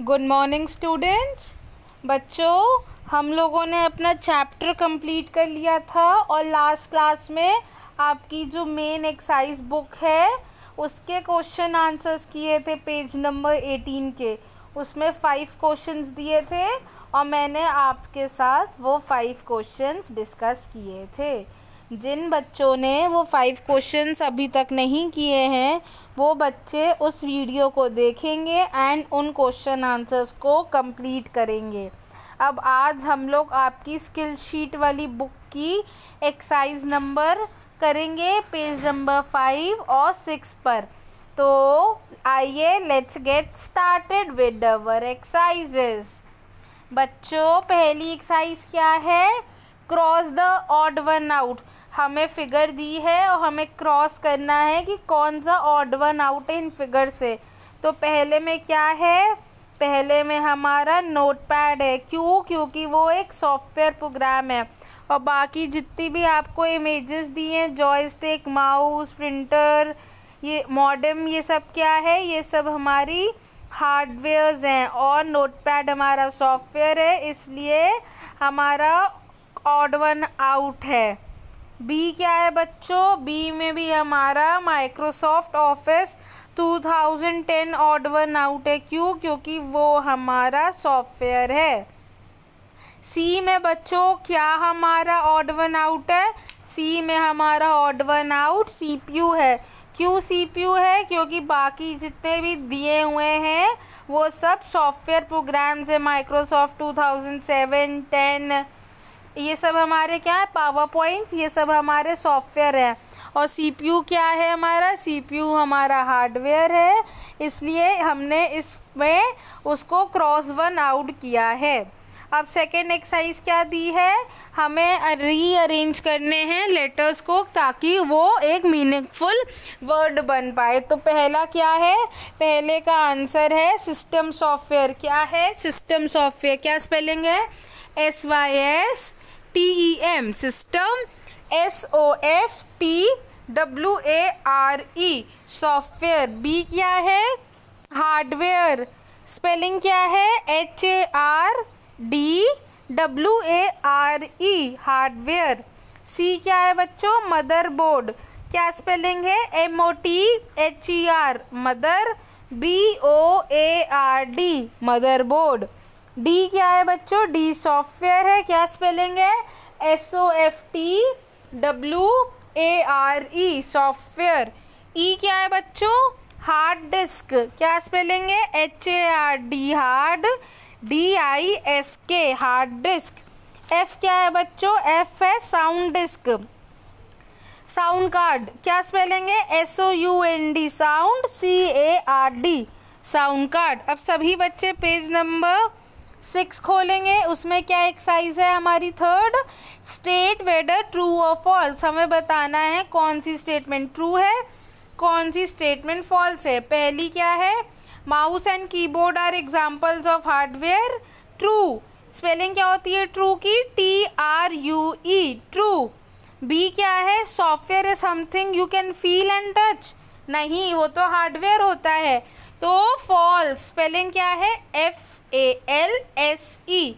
Good morning students बच्चों, हम लोगों ने अपना चैप्टर कंप्लीट कर लिया था और लास्ट क्लास में आपकी जो मेन एक्सरसाइज बुक है, उसके क्वेश्चन आंसर्स किए थे पेज नंबर एटीन के। उसमें फाइव क्वेश्चंस दिए थे और मैंने आपके साथ वो फाइव क्वेश्चंस डिस्कस किए थे। जिन बच्चों ने वो फाइव क्वेश्चंस अभी तक नहीं किए हैं, वो बच्चे उस वीडियो को देखेंगे एंड उन क्वेश्चन आंसर्स को कंप्लीट करेंगे। अब आज हम लोग आपकी स्किल शीट वाली बुक की एक्सरसाइज नंबर करेंगे पेज नंबर फाइव और सिक्स पर। तो आइए let's get started with our exercises बच्चों, पहली एक्सरसाइज क्या है? Cross the odd one out हमें फिगर दी है और हमें क्रॉस करना है कि कौन सा ऑड वन आउट है इन फिगर से। तो पहले में क्या है? पहले में हमारा नोट पैड है, क्यों? क्योंकि वो एक सॉफ्टवेयर प्रोग्राम है। और बाकी जितनी भी आपको इमेजेस दी हैं जॉयस्टिक माउस प्रिंटर ये मॉडम ये सब क्या है? ये सब हमारी हार्डवेयर्स हैं और नोटपैड हमारा सॉफ्टवेयर है, इसलिए हमारा ऑड वन आउट है। बी क्या है बच्चों? बी में भी हमारा Microsoft office 2010 odd one out है। क्यों? क्योंकि वो हमारा सॉफ्टवेयर है। सी में बच्चों क्या हमारा ऑड वन आउट है? सी में हमारा ऑड वन आउट सीपीयू है। क्यों सीपीयू है? क्योंकि बाकी जितने भी दिए हुए हैं, वो सब सॉफ्टवेयर प्रोग्राम्स है। माइक्रोसॉफ्ट 2007 10 ये सब हमारे क्या है? पावर पॉइंट्स ये सब हमारे सॉफ्टवेयर है। और सीपीयू क्या है हमारा? सीपीयू हमारा हार्डवेयर है। इसलिए हमने इसमें उसको क्रॉस वन आउट किया है। अब सेकेंड एक्सरसाइज क्या दी है? हमें रीअरेंज करने हैं लेटर्स को ताकि वो एक मीनिंगफुल वर्ड बन पाए। तो पहला क्या है? पहले का आंसर है सिस्टम सॉफ्टवेयर क्या है? सिस्टम सॉफ्टवेयर क्या स्पेलिंग है? S Y S T E M system S O F T W A R E software B क्या है? हार्डवेयर स्पेलिंग क्या है? H A R D W A R E hardware C क्या है बच्चों? Motherboard क्या spelling है? M O T H E R mother B O A R D motherboard D क्या है बच्चों? डी सॉफ्टवेयर है। क्या स्पेलिंग है? S O F T W A R E software. E क्या है बच्चों? Hard disk. क्या स्पेलिंग है? H A R D hard. D I S K hard disk. F क्या है बच्चों? एफ़ है साउंड डिस्क। Sound card. क्या स्पेलिंग है? S O U N D sound. C A R D sound card. अब सभी बच्चे पेज नंबर सिक्स खोलेंगे, उसमें क्या एक्सरसाइज है हमारी थर्ड स्टेट वेदर ट्रू और फॉल्स हमें बताना है कौन सी स्टेटमेंट ट्रू है, कौन सी स्टेटमेंट फॉल्स है। पहली क्या है? Mouse and keyboard are examples of hardware true spelling क्या होती है ट्रू की? T R U E true B क्या है? Software is something you can feel and touch नहीं, वो तो हार्डवेयर होता है। तो फॉल्स स्पेलिंग क्या है? F A L S E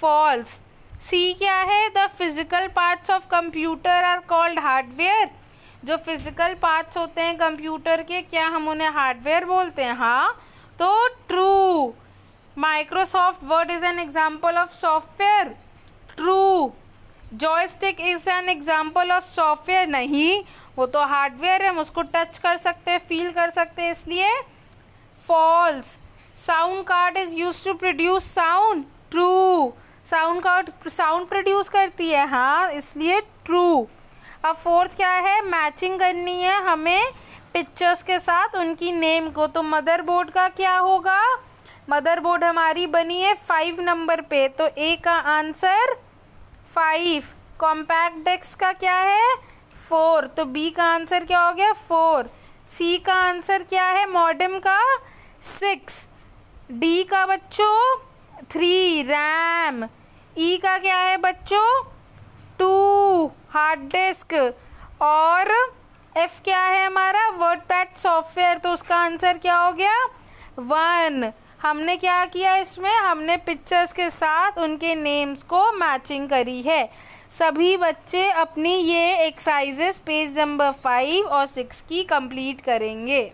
false C क्या है? The physical parts of computer are called hardware जो फ़िज़िकल पार्ट्स होते हैं कंप्यूटर के, क्या हम उन्हें हार्डवेयर बोलते हैं? हाँ तो true Microsoft word is an example of software true joystick is an example of software नहीं, वो तो हार्डवेयर है, हम उसको टच कर सकते हैं फील कर सकते हैं, इसलिए false sound card is use to produce sound true sound card sound produce करती है। हाँ इसलिए ट्रू अब फोर्थ क्या है? मैचिंग करनी है हमें पिक्चर्स के साथ उनकी नेम को। तो मदरबोर्ड का क्या होगा? मदरबोर्ड हमारी बनी है फाइव नंबर पे। तो ए का आंसर फाइव कॉम्पैक्ट डेस्क का क्या है? फोर तो बी का आंसर क्या हो गया? फोर सी का आंसर क्या है? मॉडम का सिक्स। डी का बच्चों, थ्री, रैम। ई का क्या है बच्चों? Two, hard disk. और एफ़ क्या है हमारा? Word pad software. तो उसका आंसर क्या हो गया? वन। हमने क्या किया इसमें? हमने पिक्चर्स के साथ उनके नेम्स को मैचिंग करी है। सभी बच्चे अपनी ये एक्सरसाइजेस पेज नंबर फाइव और सिक्स की कंप्लीट करेंगे।